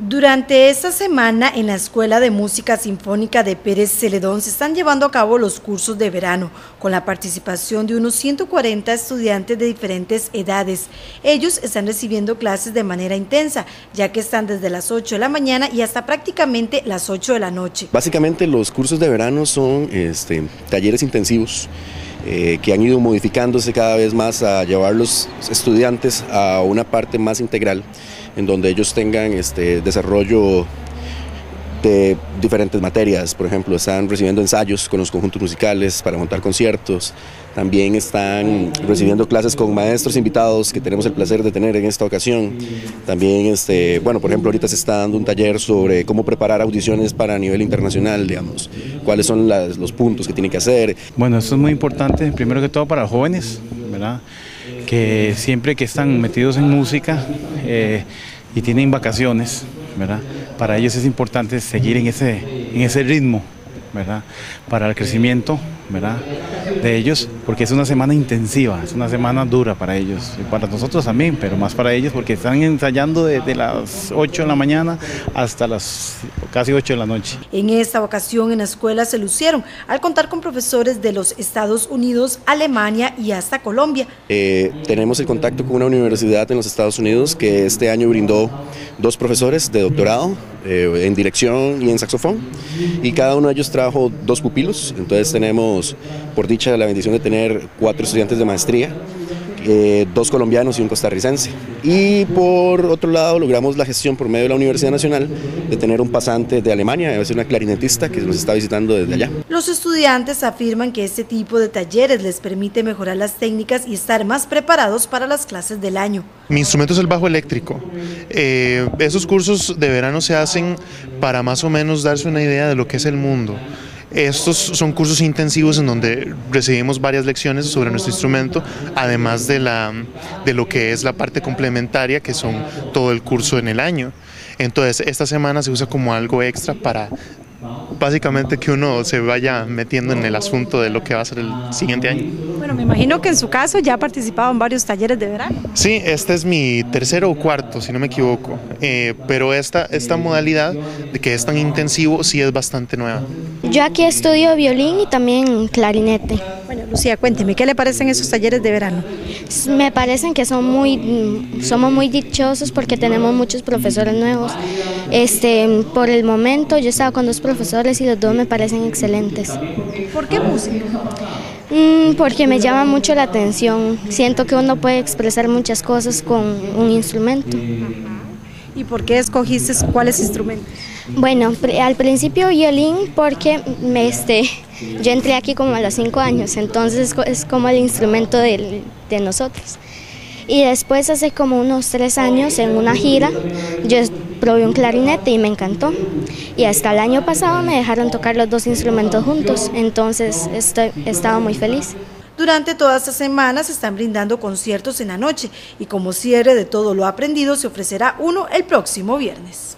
Durante esta semana en la Escuela de Música Sinfónica de Pérez Celedón se están llevando a cabo los cursos de verano con la participación de unos 140 estudiantes de diferentes edades. Ellos están recibiendo clases de manera intensa, ya que están desde las 8 de la mañana y hasta prácticamente las 8 de la noche. Básicamente los cursos de verano son este, talleres intensivos. Eh, que han ido modificándose cada vez más a llevar los estudiantes a una parte más integral en donde ellos tengan este desarrollo de diferentes materias, por ejemplo, están recibiendo ensayos con los conjuntos musicales para montar conciertos, también están recibiendo clases con maestros invitados que tenemos el placer de tener en esta ocasión, también, este, bueno, por ejemplo, ahorita se está dando un taller sobre cómo preparar audiciones para nivel internacional, digamos, cuáles son los puntos que tienen que hacer. Bueno, esto es muy importante, primero que todo para los jóvenes, ¿verdad? que siempre que están metidos en música eh, y tienen vacaciones, ¿verdad? Para ellos es importante seguir en ese, en ese ritmo ¿verdad? para el crecimiento ¿verdad? de ellos, porque es una semana intensiva, es una semana dura para ellos, y para nosotros también, pero más para ellos porque están ensayando desde las 8 de la mañana hasta las casi 8 de la noche. En esta ocasión en la escuela se lucieron al contar con profesores de los Estados Unidos, Alemania y hasta Colombia. Eh, tenemos el contacto con una universidad en los Estados Unidos que este año brindó dos profesores de doctorado eh, en dirección y en saxofón y cada uno de ellos trajo dos pupilos, entonces tenemos por dicha la bendición de tener cuatro estudiantes de maestría eh, dos colombianos y un costarricense. Y por otro lado logramos la gestión por medio de la Universidad Nacional de tener un pasante de Alemania, debe ser una clarinetista que nos está visitando desde allá. Los estudiantes afirman que este tipo de talleres les permite mejorar las técnicas y estar más preparados para las clases del año. Mi instrumento es el bajo eléctrico. Eh, esos cursos de verano se hacen para más o menos darse una idea de lo que es el mundo. Estos son cursos intensivos en donde recibimos varias lecciones sobre nuestro instrumento, además de, la, de lo que es la parte complementaria, que son todo el curso en el año. Entonces, esta semana se usa como algo extra para básicamente que uno se vaya metiendo en el asunto de lo que va a ser el siguiente año. Bueno, me imagino que en su caso ya ha participado en varios talleres de verano. Sí, este es mi tercero o cuarto, si no me equivoco, eh, pero esta, esta modalidad de que es tan intensivo sí es bastante nueva. Yo aquí estudio violín y también clarinete. Lucía, cuénteme, ¿qué le parecen esos talleres de verano? Me parecen que son muy, somos muy dichosos porque tenemos muchos profesores nuevos. Este, por el momento yo he estado con dos profesores y los dos me parecen excelentes. ¿Por qué música? Mm, porque me llama mucho la atención. Siento que uno puede expresar muchas cosas con un instrumento. ¿Y por qué escogiste cuáles instrumentos? Bueno, al principio violín porque me, este, yo entré aquí como a los cinco años, entonces es como el instrumento de, nosotros. Y después hace como unos tres años en una gira yo probé un clarinete y me encantó. Y hasta el año pasado me dejaron tocar los dos instrumentos juntos, entonces estaba muy feliz. Durante toda esta semana se están brindando conciertos en la noche y como cierre de todo lo aprendido se ofrecerá uno el próximo viernes.